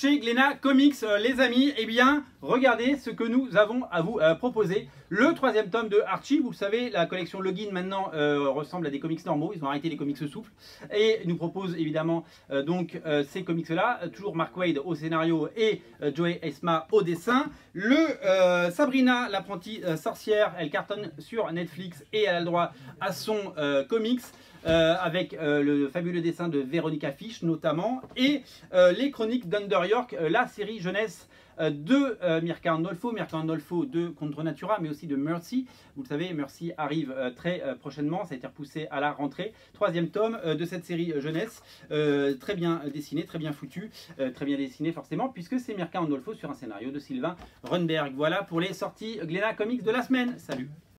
Chez Glénat Comics, euh, les amis, eh bien, regardez ce que nous avons à vous euh, proposer. Le troisième tome de Archie, vous le savez, la collection Login maintenant euh, ressemble à des comics normaux, ils ont arrêté les comics souples et nous propose évidemment donc ces comics-là, toujours Mark Wade au scénario et Joey Esma au dessin. Le Sabrina, l'apprentie sorcière, elle cartonne sur Netflix et elle a le droit à son comics. Euh, avec euh, le fabuleux dessin de Veronica Fish notamment, et euh, les chroniques d'Under York, la série jeunesse de Mirka Andolfo, Mirka Andolfo de Contre Natura, mais aussi de Mercy. Vous le savez, Mercy arrive très prochainement, ça a été repoussé à la rentrée. Troisième tome de cette série jeunesse, très bien dessiné, très bien foutu, très bien dessiné forcément, puisque c'est Mirka Andolfo sur un scénario de Sylvain Runberg. Voilà pour les sorties Glénat Comics de la semaine. Salut